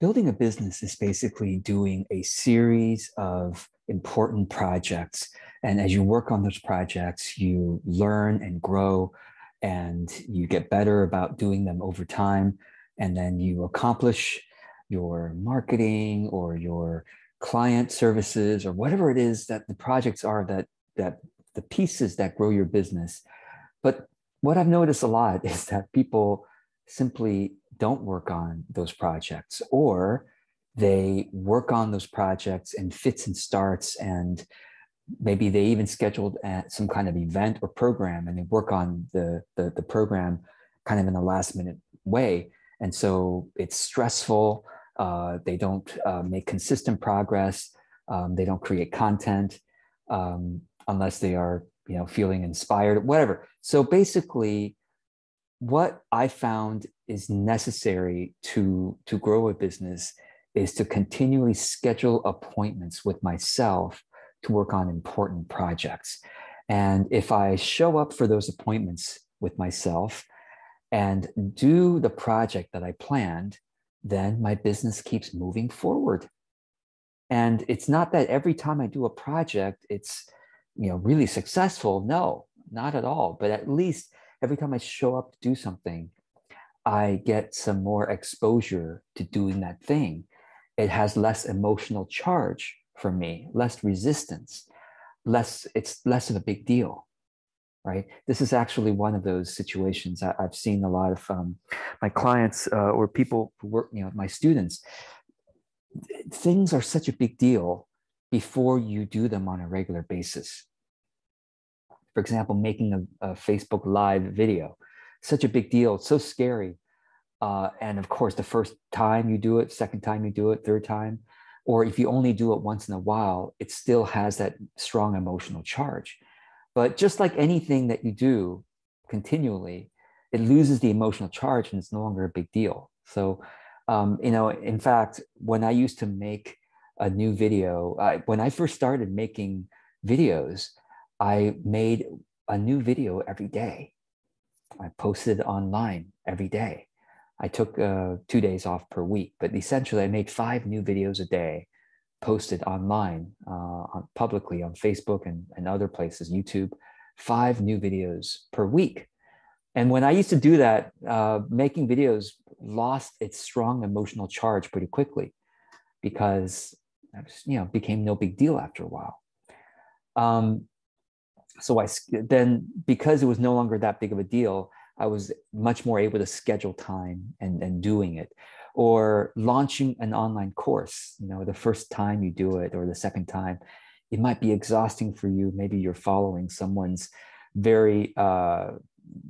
building a business is basically doing a series of important projects. And as you work on those projects, you learn and grow and you get better about doing them over time. And then you accomplish your marketing or your client services or whatever it is that the projects are that that the pieces that grow your business. But what I've noticed a lot is that people simply don't work on those projects or they work on those projects in fits and starts and maybe they even scheduled at some kind of event or program and they work on the, the, the program kind of in a last minute way. And so it's stressful. Uh, they don't uh, make consistent progress. Um, they don't create content um, unless they are you know feeling inspired whatever. So basically what i found is necessary to to grow a business is to continually schedule appointments with myself to work on important projects. And if i show up for those appointments with myself and do the project that i planned then my business keeps moving forward. And it's not that every time i do a project it's you know really successful. No not at all. But at least every time i show up to do something i get some more exposure to doing that thing. It has less emotional charge for me less resistance less it's less of a big deal right? This is actually one of those situations I, have seen a lot of um, my clients uh, or people who work you know my students. Things are such a big deal before you do them on a regular basis. For example, making a, a Facebook Live video, such a big deal. It's so scary. Uh, and of course, the first time you do it, second time you do it, third time, or if you only do it once in a while, it still has that strong emotional charge. But just like anything that you do continually, it loses the emotional charge and it's no longer a big deal. So, um, you know, in fact, when I used to make a new video, I, when I first started making videos, I made a new video every day. I posted online every day. I took uh, two days off per week, but essentially I made five new videos a day, posted online, uh, on, publicly on Facebook and, and other places, YouTube, five new videos per week. And when I used to do that, uh, making videos lost its strong emotional charge pretty quickly because you know became no big deal after a while. Um, so I then because it was no longer that big of a deal, I was much more able to schedule time and, and doing it. Or launching an online course, you know, the first time you do it or the second time, it might be exhausting for you. Maybe you're following someone's very uh,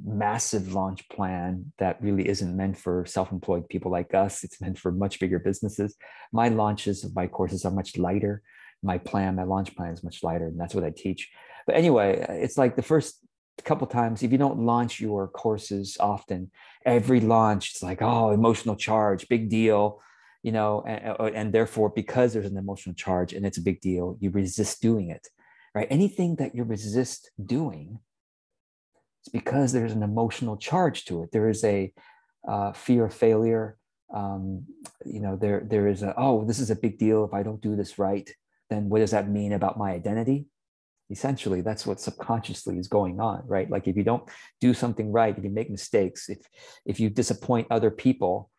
massive launch plan that really isn't meant for self-employed people like us. It's meant for much bigger businesses. My launches of my courses are much lighter. My plan, my launch plan is much lighter, and that's what I teach. But anyway, it's like the first couple times if you don't launch your courses often, every launch it's like oh emotional charge, big deal, you know, and, and therefore because there's an emotional charge and it's a big deal, you resist doing it, right? Anything that you resist doing, it's because there's an emotional charge to it. There is a uh, fear of failure. Um, you know, there there is a oh this is a big deal if I don't do this right. Then what does that mean about my identity? Essentially that's what subconsciously is going on right? Like if you don't do something right if you make mistakes if if you disappoint other people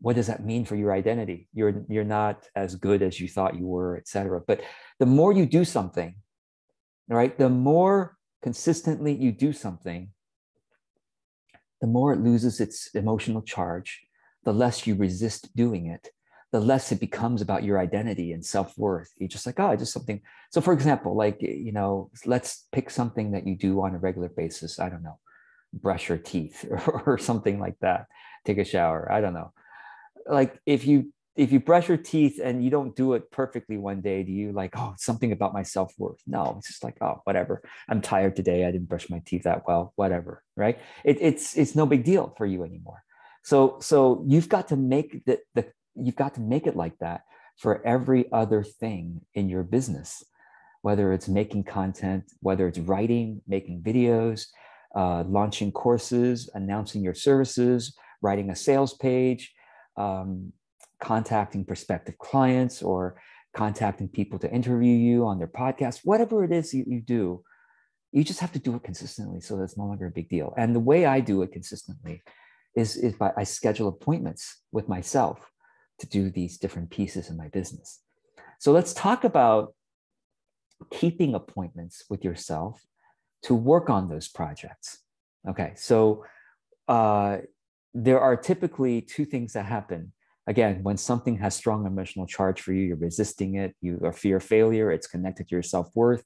what does that mean for your identity? You're you're not as good as you thought you were etc but the more you do something right the more consistently you do something the more it loses its emotional charge the less you resist doing it the less it becomes about your identity and self-worth. You're just like oh just something. So for example like you know let's pick something that you do on a regular basis. I don't know brush your teeth or, or something like that. Take a shower. I don't know. Like if you if you brush your teeth and you don't do it perfectly one day do you like oh something about my self-worth. No it's just like oh whatever. I'm tired today. I didn't brush my teeth that well. Whatever right? It, it's it's no big deal for you anymore. So so you've got to make the, the you've got to make it like that for every other thing in your business, whether it's making content, whether it's writing, making videos, uh, launching courses, announcing your services, writing a sales page, um, contacting prospective clients or contacting people to interview you on their podcast, whatever it is you, you do, you just have to do it consistently so that's no longer a big deal. And the way I do it consistently is, is by I schedule appointments with myself to do these different pieces in my business. So let's talk about keeping appointments with yourself to work on those projects. Okay, so uh, there are typically two things that happen. Again, when something has strong emotional charge for you, you're resisting it, you are fear failure, it's connected to your self worth,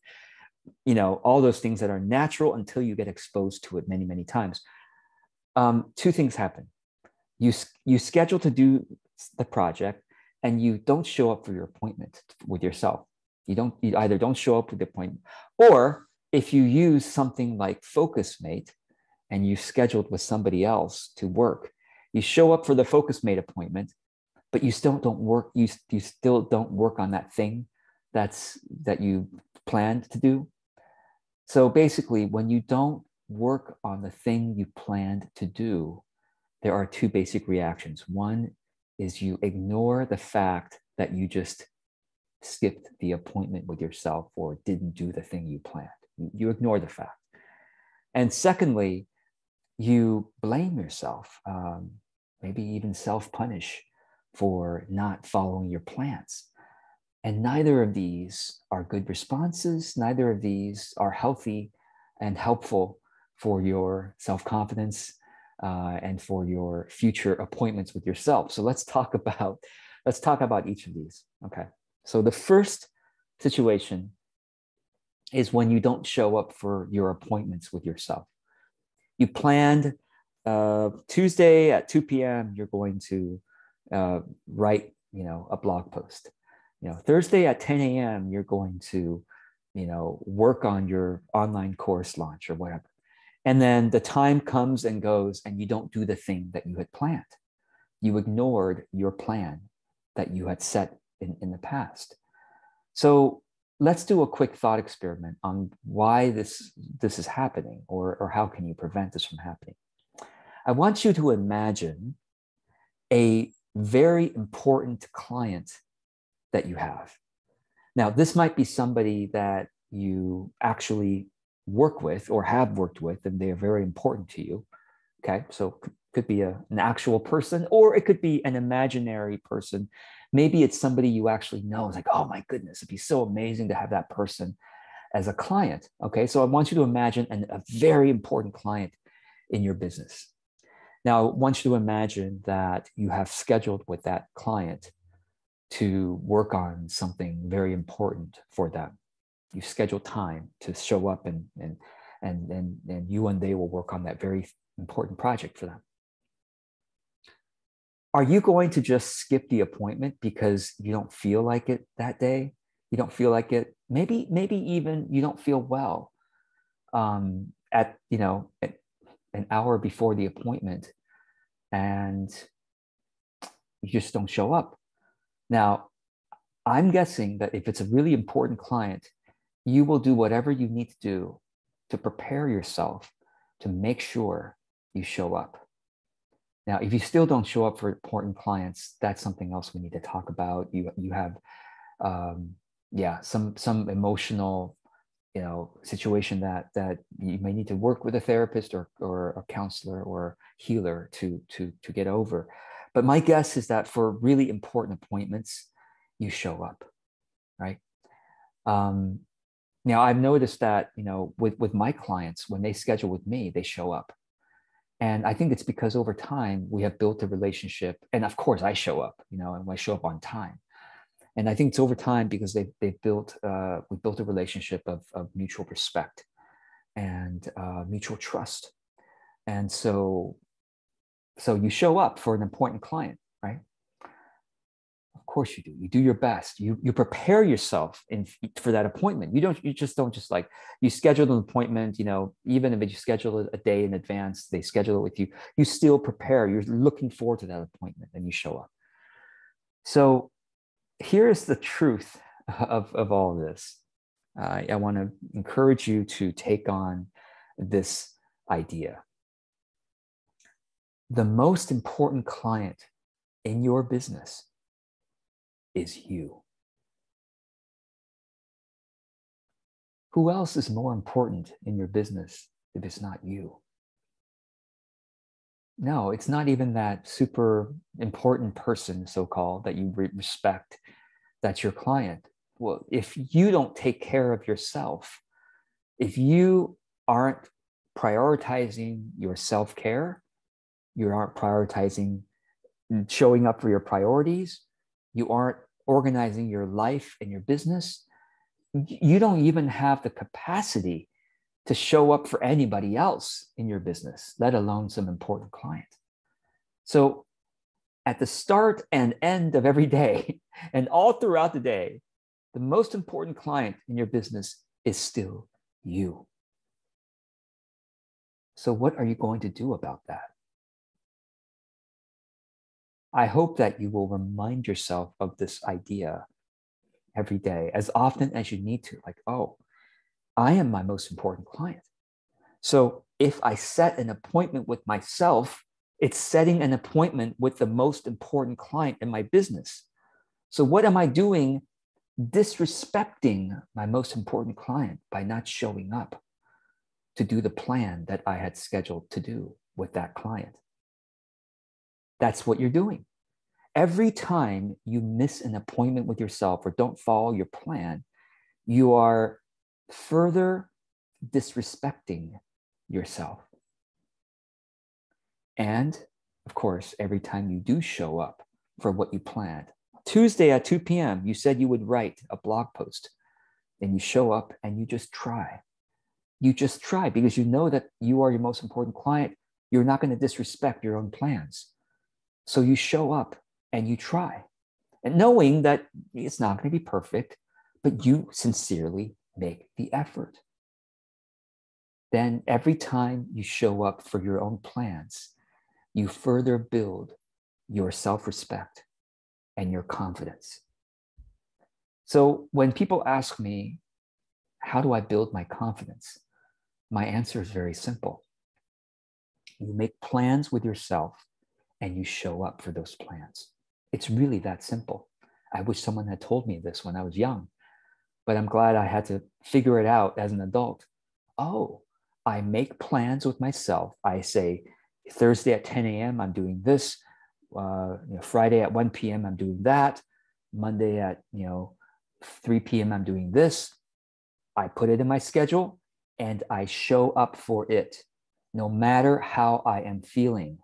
you know, all those things that are natural until you get exposed to it many, many times. Um, two things happen. You, you schedule to do the project and you don't show up for your appointment with yourself. You don't, you either don't show up with the appointment or if you use something like FocusMate and you scheduled with somebody else to work, you show up for the FocusMate appointment, but you still don't work, you, you still don't work on that thing that's that you planned to do. So basically, when you don't work on the thing you planned to do, there are two basic reactions. One is you ignore the fact that you just skipped the appointment with yourself or didn't do the thing you planned. You ignore the fact. And secondly, you blame yourself, um, maybe even self punish for not following your plans. And neither of these are good responses. Neither of these are healthy and helpful for your self confidence uh, and for your future appointments with yourself. So let's talk about let's talk about each of these. Okay. So the first situation is when you don't show up for your appointments with yourself. You planned uh, Tuesday at 2 p.m. You're going to uh, write, you know, a blog post. You know, Thursday at 10 a.m. You're going to, you know, work on your online course launch or whatever. And then the time comes and goes, and you don't do the thing that you had planned. You ignored your plan that you had set in, in the past. So let's do a quick thought experiment on why this, this is happening or, or how can you prevent this from happening. I want you to imagine a very important client that you have. Now, this might be somebody that you actually work with or have worked with, and they are very important to you. Okay, so could be a, an actual person, or it could be an imaginary person. Maybe it's somebody you actually know. It's like, oh my goodness, it'd be so amazing to have that person as a client. Okay, so I want you to imagine an, a very important client in your business. Now, I want you to imagine that you have scheduled with that client to work on something very important for them you schedule time to show up and and and and, and you and they will work on that very important project for them. Are you going to just skip the appointment because you don't feel like it that day? You don't feel like it? Maybe maybe even you don't feel well um, at you know at an hour before the appointment and you just don't show up. Now i'm guessing that if it's a really important client you will do whatever you need to do to prepare yourself to make sure you show up. Now, if you still don't show up for important clients, that's something else we need to talk about. You you have, um, yeah, some some emotional, you know, situation that that you may need to work with a therapist or or a counselor or healer to to to get over. But my guess is that for really important appointments, you show up, right? Um, now I've noticed that, you know, with, with my clients, when they schedule with me, they show up. And I think it's because over time we have built a relationship. And of course I show up, you know, and I show up on time. And I think it's over time because they, they've built, uh, we built a relationship of, of mutual respect and uh, mutual trust. And so, so you show up for an important client, right? Course you do. You do your best. You you prepare yourself in for that appointment. You don't you just don't just like you schedule an appointment, you know, even if you schedule it a day in advance, they schedule it with you. You still prepare. You're looking forward to that appointment and you show up. So here's the truth of, of all of this. Uh, I want to encourage you to take on this idea. The most important client in your business is you. Who else is more important in your business if it's not you? No, it's not even that super important person, so called, that you respect, that's your client. Well, if you don't take care of yourself, if you aren't prioritizing your self care, you aren't prioritizing showing up for your priorities, you aren't organizing your life and your business, you don't even have the capacity to show up for anybody else in your business, let alone some important client. So at the start and end of every day, and all throughout the day, the most important client in your business is still you. So, what are you going to do about that? I hope that you will remind yourself of this idea every day as often as you need to. Like, oh, I am my most important client. So if I set an appointment with myself, it's setting an appointment with the most important client in my business. So what am I doing disrespecting my most important client by not showing up to do the plan that I had scheduled to do with that client? That's what you're doing. Every time you miss an appointment with yourself or don't follow your plan, you are further disrespecting yourself. And of course, every time you do show up for what you planned, Tuesday at 2 p.m., you said you would write a blog post, and you show up and you just try. You just try because you know that you are your most important client. You're not going to disrespect your own plans. So you show up and you try, and knowing that it's not going to be perfect, but you sincerely make the effort. Then every time you show up for your own plans, you further build your self respect and your confidence. So when people ask me, How do I build my confidence? My answer is very simple. You make plans with yourself and you show up for those plans. It's really that simple. I wish someone had told me this when I was young, but I'm glad I had to figure it out as an adult. Oh, I make plans with myself. I say, Thursday at 10 a.m., I'm doing this. Uh, you know, Friday at 1 p.m., I'm doing that. Monday at you know 3 p.m., I'm doing this. I put it in my schedule and I show up for it, no matter how I am feeling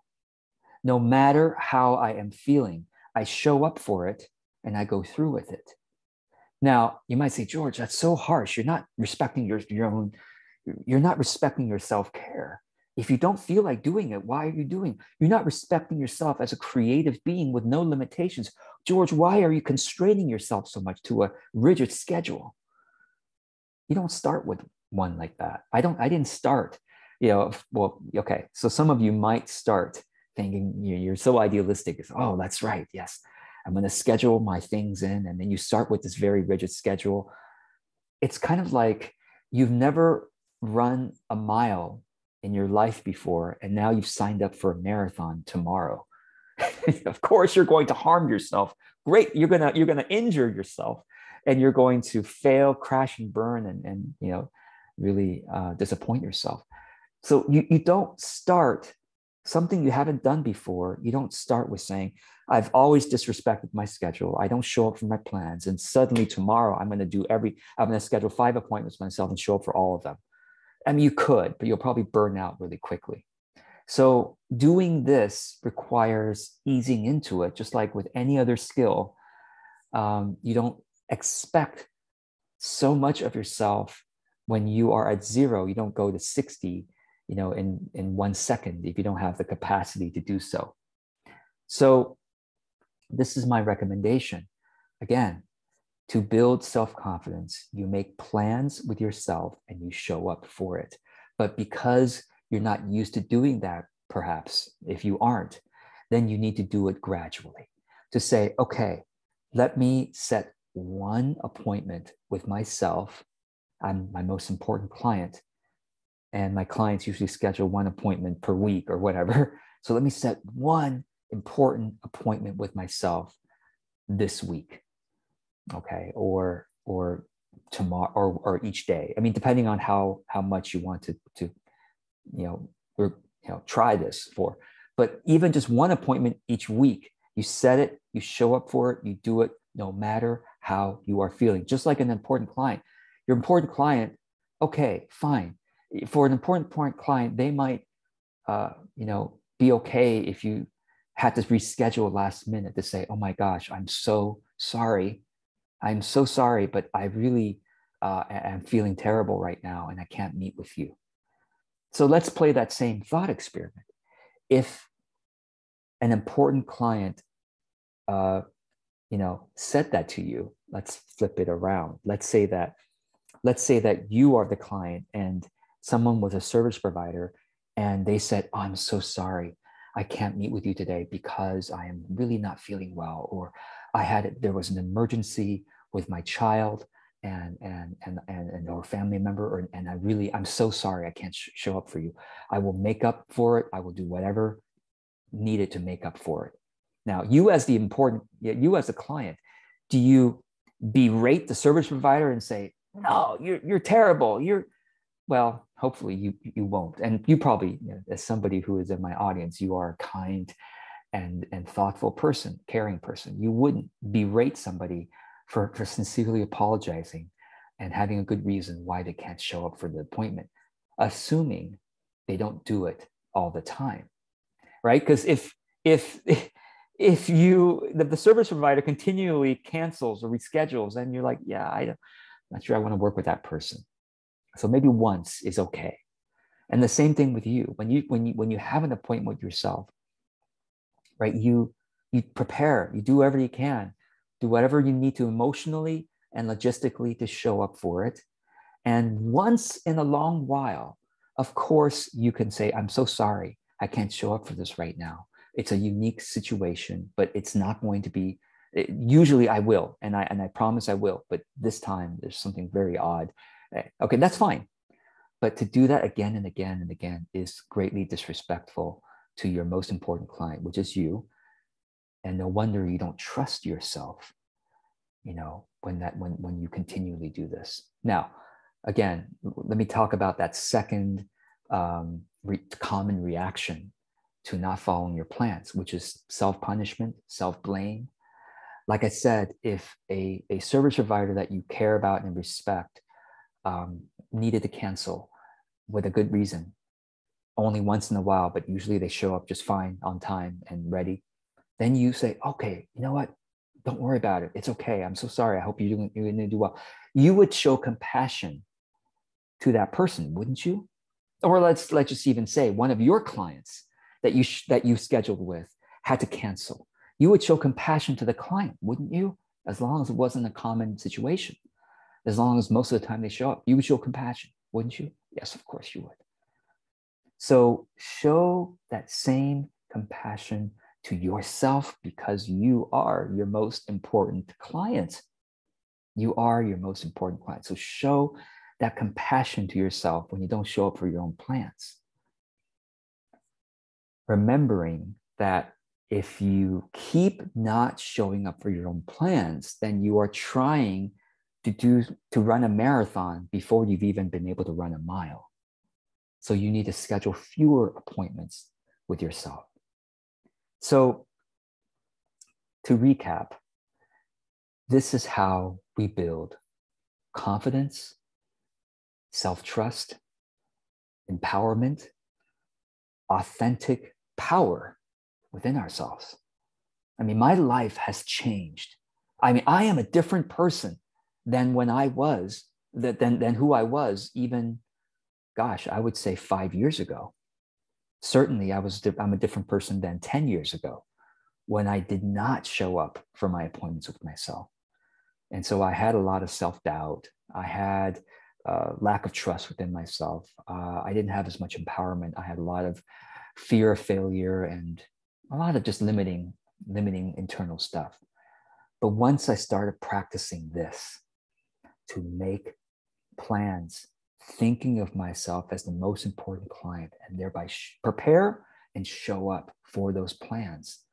no matter how I am feeling, I show up for it and I go through with it. Now, you might say, George, that's so harsh. You're not respecting your, your own, you're not respecting your self care. If you don't feel like doing it, why are you doing? You're not respecting yourself as a creative being with no limitations. George, why are you constraining yourself so much to a rigid schedule? You don't start with one like that. I don't, I didn't start, you know, well, okay. So some of you might start thinking you're so idealistic. It's, oh, that's right. Yes. I'm going to schedule my things in. And then you start with this very rigid schedule. It's kind of like you've never run a mile in your life before, and now you've signed up for a marathon tomorrow. of course, you're going to harm yourself. Great. You're going to, you're going to injure yourself and you're going to fail, crash and burn and, and you know, really uh, disappoint yourself. So you, you don't start something you haven't done before, you don't start with saying, I've always disrespected my schedule. I don't show up for my plans. And suddenly tomorrow I'm going to do every, I'm going to schedule five appointments myself and show up for all of them. I mean, you could, but you'll probably burn out really quickly. So doing this requires easing into it, just like with any other skill. Um, you don't expect so much of yourself when you are at zero. You don't go to 60 you know, in, in one second if you don't have the capacity to do so. So this is my recommendation. Again, to build self-confidence, you make plans with yourself and you show up for it. But because you're not used to doing that, perhaps if you aren't, then you need to do it gradually. To say, okay, let me set one appointment with myself. I'm my most important client and my clients usually schedule one appointment per week or whatever. So let me set one important appointment with myself this week. okay, or or tomorrow or, or each day. I mean, depending on how how much you want to to you know or, you know try this for. But even just one appointment each week, you set it, you show up for it, you do it no matter how you are feeling. Just like an important client, your important client, okay, fine. For an important point client, they might, uh, you know, be okay if you had to reschedule last minute to say, "Oh my gosh, I'm so sorry, I'm so sorry, but I really uh, am feeling terrible right now, and I can't meet with you." So let's play that same thought experiment. If an important client uh, you know said that to you let's flip it around let's say that let's say that you are the client and someone was a service provider and they said oh, i'm so sorry. I can't meet with you today because i am really not feeling well or i had there was an emergency with my child and and and and, and or family member or, and i really i'm so sorry. I can't sh- show up for you. I will make up for it. I will do whatever needed to make up for it. Now, you as the important, you as a client, do you berate the service provider and say, no, you're, you're terrible. You're, well, hopefully you, you won't. And you probably, you know, as somebody who is in my audience, you are a kind and, and thoughtful person, caring person. You wouldn't berate somebody for, for sincerely apologizing and having a good reason why they can't show up for the appointment, assuming they don't do it all the time, right? Because if, if, if you the, the service provider continually cancels or reschedules and you're like yeah I, am not sure i want to work with that person so maybe once is okay and the same thing with you when you when you when you have an appointment with yourself right you you prepare you do whatever you can do whatever you need to emotionally and logistically to show up for it and once in a long while of course you can say i'm so sorry i can't show up for this right now it's a unique situation, but it's not going to be. It, usually, I will, and I and I promise I will. But this time, there's something very odd. Okay, that's fine. But to do that again and again and again is greatly disrespectful to your most important client, which is you. And no wonder you don't trust yourself. You know when that when when you continually do this. Now, again, let me talk about that second um, re- common reaction to not following your plans, which is self punishment, self blame. Like I said, if a, a service provider that you care about and respect um, needed to cancel with a good reason, only once in a while, but usually they show up just fine on time and ready, then you say, okay, you know what? Don't worry about it. It's okay. I'm so sorry. I hope you're doing you're going to do well. You would show compassion to that person, wouldn't you? Or let's let's just even say one of your clients that you sh- that you scheduled with had to cancel you would show compassion to the client wouldn't you as long as it wasn't a common situation as long as most of the time they show up you would show compassion wouldn't you? Yes of course you would. So show that same compassion to yourself because you are your most important client. You are your most important client. So show that compassion to yourself when you don't show up for your own plans. Remembering that if you keep not showing up for your own plans, then you are trying to do to run a marathon before you've even been able to run a mile. So you need to schedule fewer appointments with yourself. So to recap, this is how we build confidence, self-trust, empowerment, authentic power within ourselves. I mean, my life has changed. I mean, I am a different person than when I was, than, than who I was even, gosh, I would say five years ago. Certainly, I was, I'm a different person than 10 years ago when I did not show up for my appointments with myself. And so I had a lot of self doubt. I had uh, lack of trust within myself. Uh, I didn't have as much empowerment. I had a lot of fear of failure and a lot of just limiting limiting internal stuff but once i started practicing this to make plans thinking of myself as the most important client and thereby sh- prepare and show up for those plans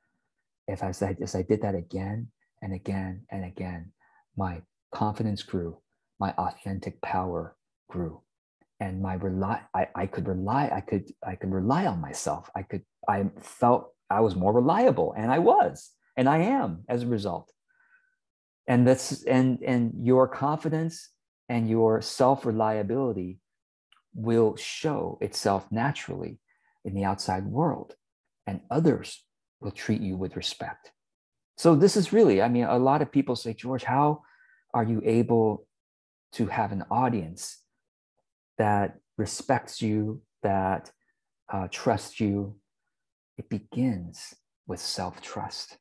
if I, as I did that again and again and again my confidence grew, my authentic power grew, and my rely I, I could rely, I could, I could rely on myself. I could, I felt I was more reliable, and I was, and I am as a result. And that's and and your confidence and your self-reliability will show itself naturally in the outside world, and others will treat you with respect. So this is really, I mean, a lot of people say, George, how are you able to have an audience that respects you, that uh, trusts you? It begins with self trust.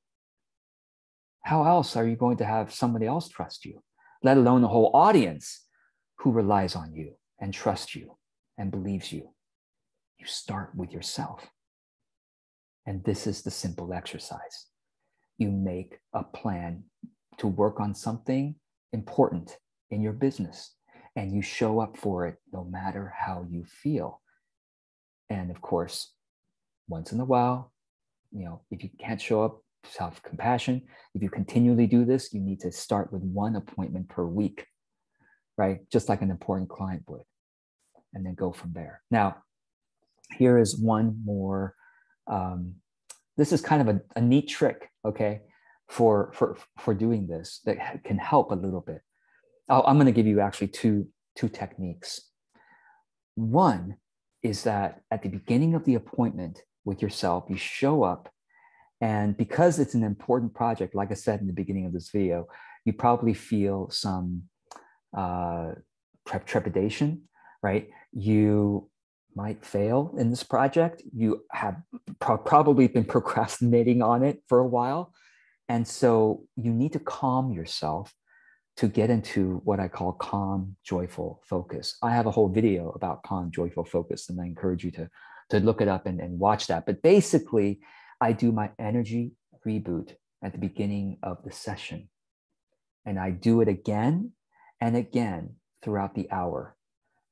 How else are you going to have somebody else trust you, let alone a whole audience who relies on you and trusts you and believes you? You start with yourself. And this is the simple exercise. You make a plan to work on something important in your business and you show up for it no matter how you feel. And of course, once in a while, you know, if you can't show up, self compassion. If you continually do this, you need to start with one appointment per week, right? Just like an important client would, and then go from there. Now, here is one more. Um, this is kind of a, a neat trick, okay, for for for doing this that can help a little bit. i I'm going to give you actually two two techniques. One is that at the beginning of the appointment with yourself, you show up, and because it's an important project, like I said in the beginning of this video, you probably feel some uh, trepidation, right? You might fail in this project. You have pro- probably been procrastinating on it for a while. And so you need to calm yourself to get into what I call calm, joyful focus. I have a whole video about calm, joyful focus, and I encourage you to, to look it up and, and watch that. But basically, I do my energy reboot at the beginning of the session. And I do it again and again throughout the hour.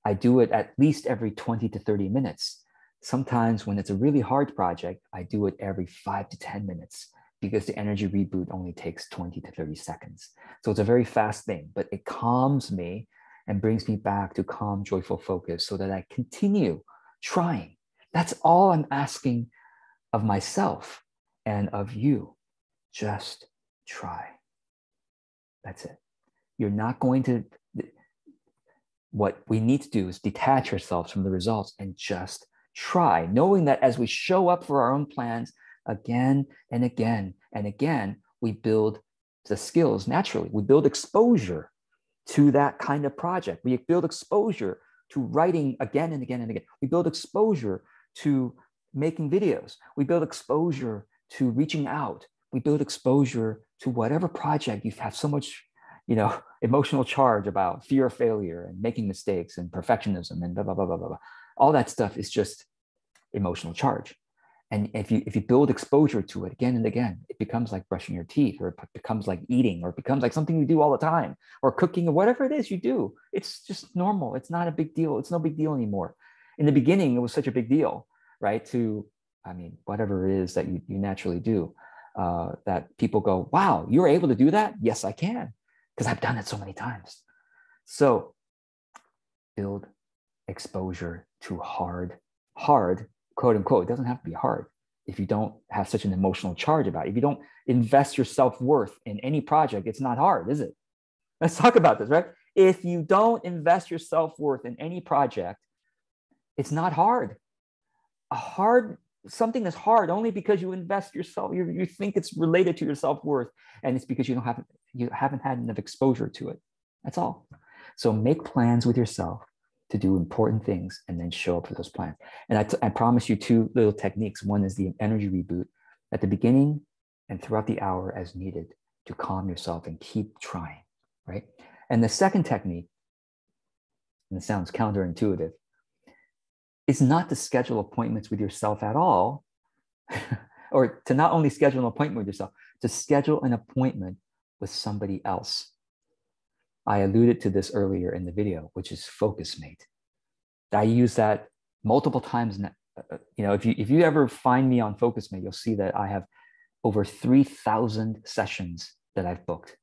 I do it at least every 20 to 30 minutes. Sometimes when it's a really hard project, I do it every five to 10 minutes because the energy reboot only takes 20 to 30 seconds. So it's a very fast thing, but it calms me and brings me back to calm, joyful focus so that I continue trying. That's all I'm asking of myself and of you. Just try. That's it. You're not going to what we need to do is detach ourselves from the results and just try, knowing that as we show up for our own plans again and again and again, we build the skills naturally. We build exposure to that kind of project. We build exposure to writing again and again and again. We build exposure to making videos. We build exposure to reaching out. We build exposure to whatever project you have so much you know, emotional charge about fear of failure and making mistakes and perfectionism and blah, blah, blah, blah, blah. All that stuff is just emotional charge. And if you if you build exposure to it again and again, it becomes like brushing your teeth, or it becomes like eating, or it becomes like something you do all the time, or cooking, or whatever it is you do. It's just normal. It's not a big deal. It's no big deal anymore. In the beginning, it was such a big deal, right? To I mean, whatever it is that you, you naturally do, uh, that people go, wow, you're able to do that? Yes, I can because I've done it so many times. So build exposure to hard, hard, quote unquote. It doesn't have to be hard if you don't have such an emotional charge about it. If you don't invest your self worth in any project, it's not hard, is it? Let's talk about this, right? If you don't invest your self worth in any project, it's not hard. A hard something is hard only because you invest yourself you, you think it's related to your self-worth and it's because you don't have you haven't had enough exposure to it. That's all. So make plans with yourself to do important things and then show up for those plans. And I, t- I promise you two little techniques. One is the energy reboot at the beginning and throughout the hour as needed to calm yourself and keep trying right? And the second technique and it sounds counterintuitive is not to schedule appointments with yourself at all, or to not only schedule an appointment with yourself, to schedule an appointment with somebody else. I alluded to this earlier in the video, which is FocusMate. I use that multiple times. Now. Uh, you know, if you if you ever find me on FocusMate, you'll see that I have over 3,000 sessions that I've booked.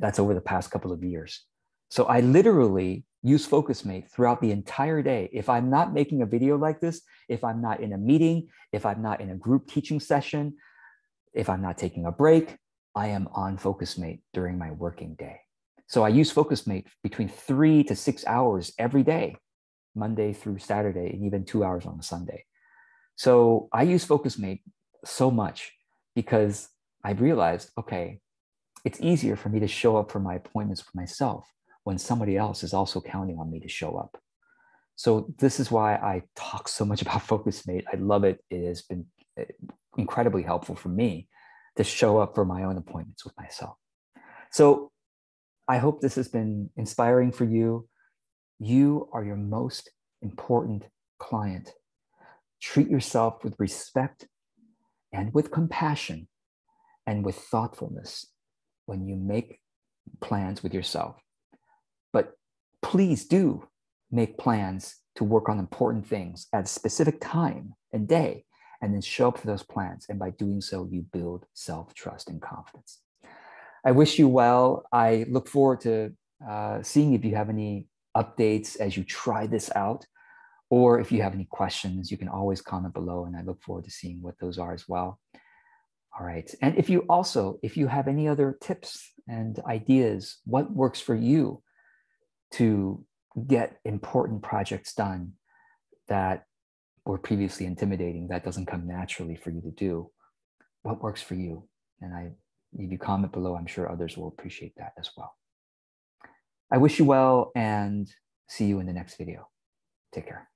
That's over the past couple of years. So I literally use FocusMate throughout the entire day. If I'm not making a video like this, if I'm not in a meeting, if I'm not in a group teaching session, if I'm not taking a break, I am on FocusMate during my working day. So I use FocusMate between three to six hours every day, Monday through Saturday, and even two hours on a Sunday. So I use FocusMate so much because I realized, okay, it's easier for me to show up for my appointments for myself when somebody else is also counting on me to show up. So this is why I talk so much about Focus Mate. I love it. It has been eh, incredibly helpful for me to show up for my own appointments with myself. So I hope this has been inspiring for you. You are your most important client. Treat yourself with respect and with compassion and with thoughtfulness when you make plans with yourself. But please do make plans to work on important things at a specific time and day, and then show up for those plans. And by doing so, you build self trust and confidence. I wish you well. I look forward to uh, seeing if you have any updates as you try this out. Or if you have any questions, you can always comment below, and I look forward to seeing what those are as well. All right. And if you also, if you have any other tips and ideas, what works for you to get important projects done that were previously intimidating, that doesn't come naturally for you to do, what works for you? And I if you comment below, I'm sure others will appreciate that as well. I wish you well and see you in the next video. Take care.